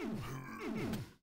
Mm-hmm.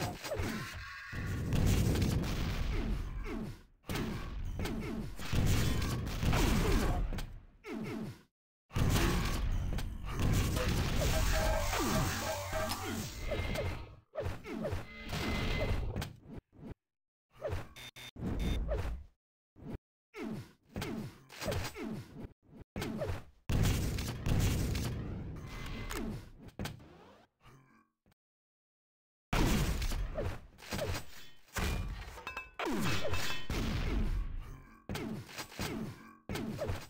you Mm-hmm.